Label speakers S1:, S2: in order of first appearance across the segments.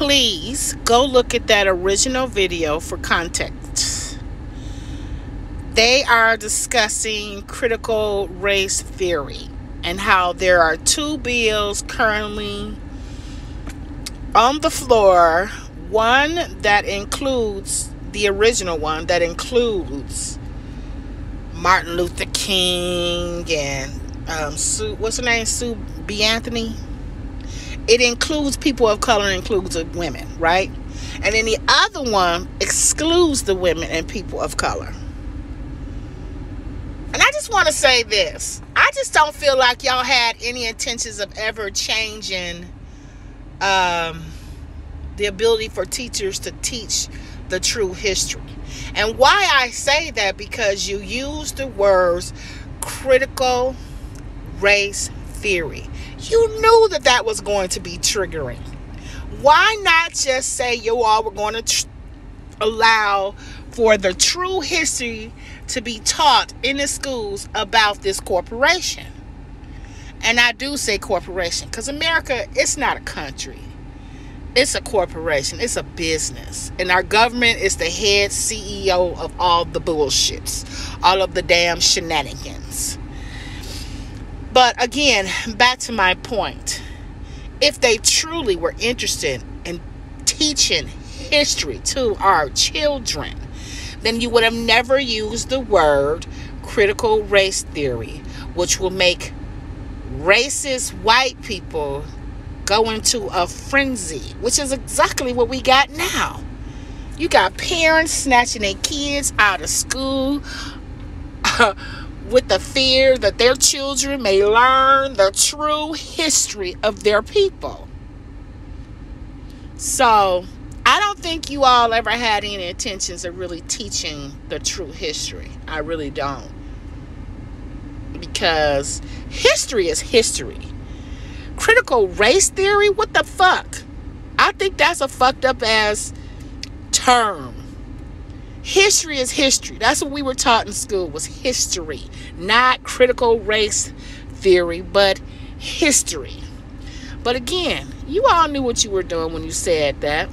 S1: please go look at that original video for context. They are discussing critical race theory and how there are two bills currently on the floor one that includes the original one that includes Martin Luther King and um, Sue, what's her name? Sue B. Anthony. It includes people of color, includes women, right? And then the other one excludes the women and people of color. And I just want to say this. I just don't feel like y'all had any intentions of ever changing um, the ability for teachers to teach the true history. And why I say that because you use the words critical race theory. You knew that that was going to be triggering. Why not just say you all were going to tr- allow for the true history to be taught in the schools about this corporation? And I do say corporation because America, it's not a country. It's a corporation. It's a business. And our government is the head CEO of all the bullshits, all of the damn shenanigans. But again, back to my point. If they truly were interested in teaching history to our children, then you would have never used the word critical race theory, which will make racist white people go into a frenzy, which is exactly what we got now. You got parents snatching their kids out of school. Uh, with the fear that their children may learn the true history of their people. So, I don't think you all ever had any intentions of really teaching the true history. I really don't. Because history is history. Critical race theory, what the fuck? I think that's a fucked up ass term History is history. That's what we were taught in school was history, not critical race theory, but history. But again, you all knew what you were doing when you said that.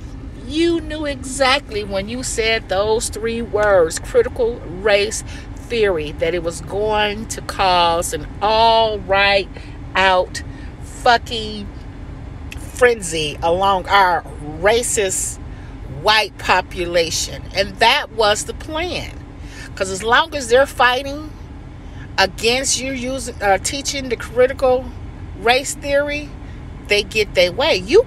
S1: You knew exactly when you said those three words, critical race theory, that it was going to cause an all right out fucking frenzy along our racist white population. And that was the plan. Because as long as they're fighting against you using uh, teaching the critical race theory, they get their way. You